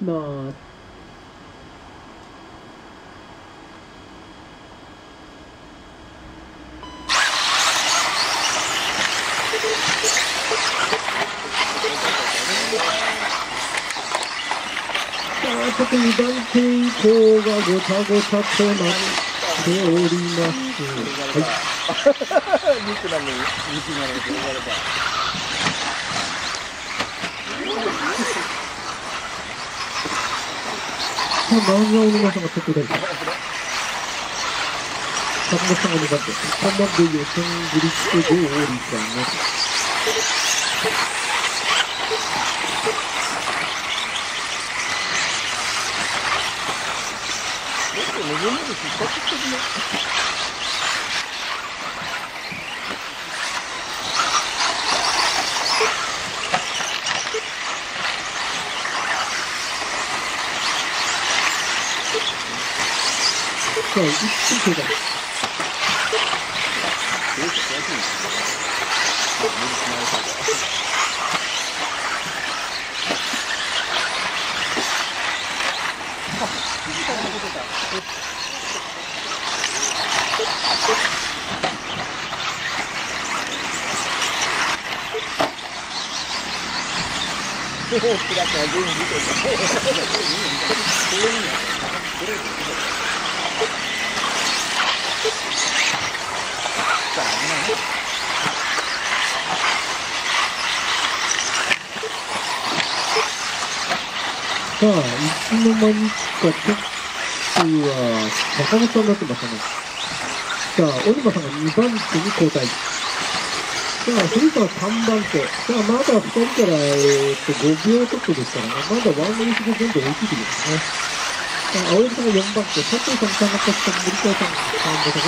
まあちょっと2番手以降がごたごたとなっております。はい。肉なのに、肉なのにって言われた。さあ、漫画鬼間さんが特大。坂本さんが2番手。3番で予選グリックゴーリさんね。もっと望むるし、こっち的に。さあ、一気に経過。キラキラ全部見てた。さあ、危ないね。さあ、いつの間にかトップは坂本さんになってましたね。さあ、小島さんが2番手に交代。さあ、古川3番手。さあ、まだ2人から、えー、っと5秒ちょっとですからね。まだワンレースで全部追いついてきますね。さあ、青柳さんが4番手。佐藤さん、田中さん、森川さん、3番手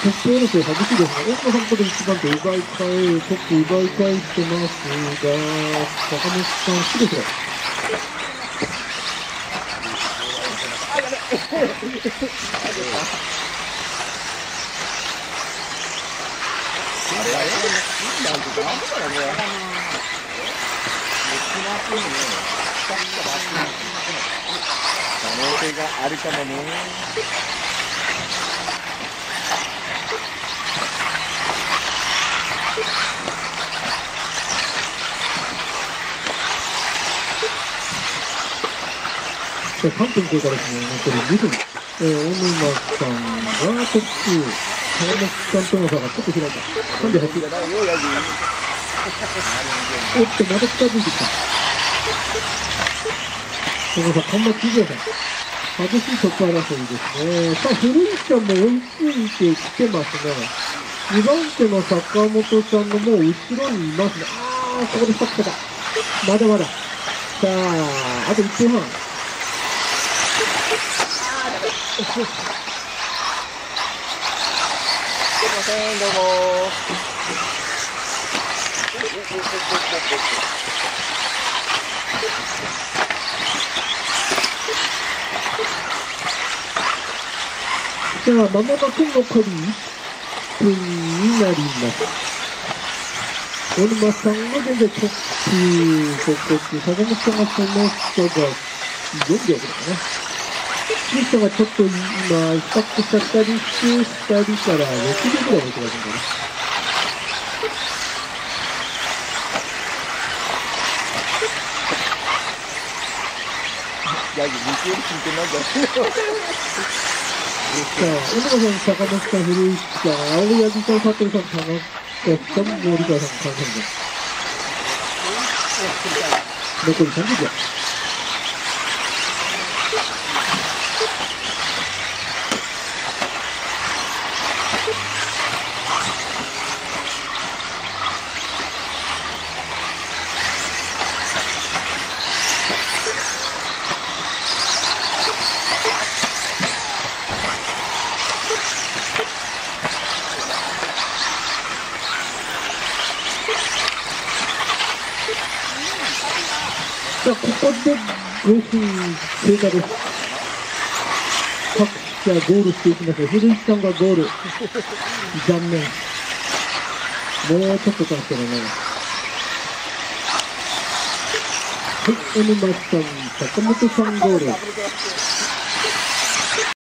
が出ています。さあ、トップ争い激しいですね。大島さんここで1番手奪い返え、トップ奪い返してますが、坂本さん、すぐですよ。なんとか、なんとかね。可能性があるかもね。さあ、3分経過ですね。残り2分。えー、小沼さんがトップ。坂本さんとの差がちょっと開いた。38。じゃないよ、ヤギ。おっと、また近づいてきた。小沼さん、看板9秒差。激しいトップ争いですね。さあ、古市さんも追いついてきてますね。2番手の坂本さんのもう後ろにいますね。あー、ここでストップした。まだまだ。さあ、あと1分半。すいません、どうも。じゃあ、間もなく残り1分になります。小沼さんが現在トップ、そして坂本さんがその差が4秒ですかね。西さんがちょっと今、スタックしたりして、2人から6秒ぐらい置いてますんでね。ヤギ、肉より真剣なんじゃないさあ、小沼さん、坂本さん、古市さん、青柳さん、佐藤さん、田中さん、森川さん、関西です。残り30秒。じゃあ、ここで5分経過です。各社ゴールしていきますよ。古市さんがゴール。残念。もうちょっとかもしれない。はい、N マスさん、坂本さんゴール。